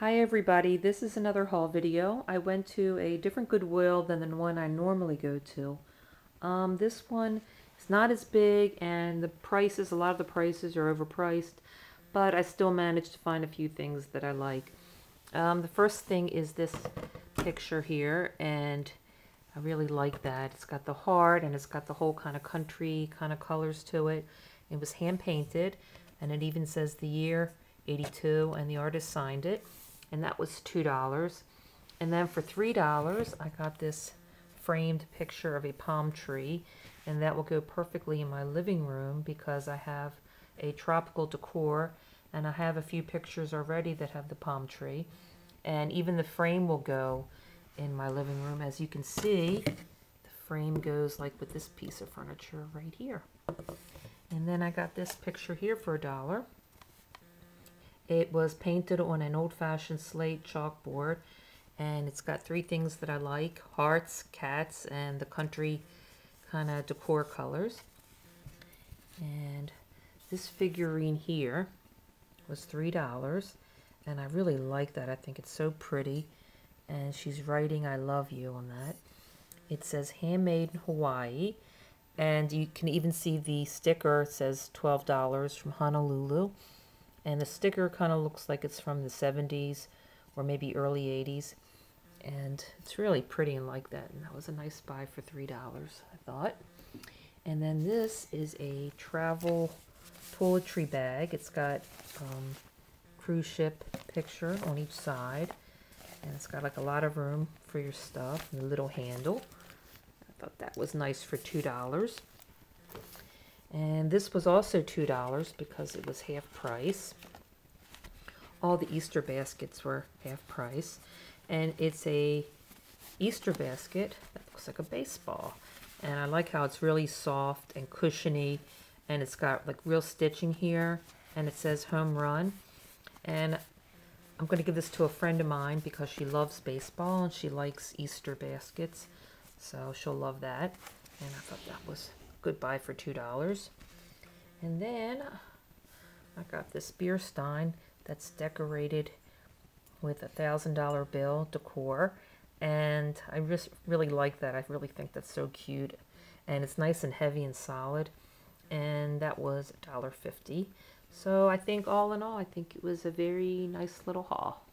Hi everybody, this is another haul video. I went to a different Goodwill than the one I normally go to. Um, this one is not as big and the prices, a lot of the prices are overpriced, but I still managed to find a few things that I like. Um, the first thing is this picture here and I really like that. It's got the heart and it's got the whole kind of country kind of colors to it. It was hand painted and it even says the year 82 and the artist signed it and that was $2. And then for $3, I got this framed picture of a palm tree, and that will go perfectly in my living room because I have a tropical decor, and I have a few pictures already that have the palm tree. And even the frame will go in my living room. As you can see, the frame goes like with this piece of furniture right here. And then I got this picture here for a dollar. It was painted on an old-fashioned slate chalkboard and it's got three things that I like, hearts, cats, and the country kind of decor colors. And this figurine here was $3 and I really like that. I think it's so pretty and she's writing I love you on that. It says handmade in Hawaii and you can even see the sticker it says $12 from Honolulu and the sticker kind of looks like it's from the 70s or maybe early 80s and it's really pretty and like that. And that was a nice buy for three dollars I thought. And then this is a travel toiletry bag. It's got um, cruise ship picture on each side. And it's got like a lot of room for your stuff and a little handle. I thought that was nice for two dollars and this was also $2 because it was half price. All the Easter baskets were half price. And it's a Easter basket that looks like a baseball. And I like how it's really soft and cushiony. And it's got like real stitching here. And it says home run. And I'm going to give this to a friend of mine because she loves baseball and she likes Easter baskets. So she'll love that. And I thought that was Goodbye for $2. And then I got this beer stein that's decorated with a $1,000 bill decor. And I just really like that. I really think that's so cute. And it's nice and heavy and solid. And that was $1.50. So I think all in all, I think it was a very nice little haul.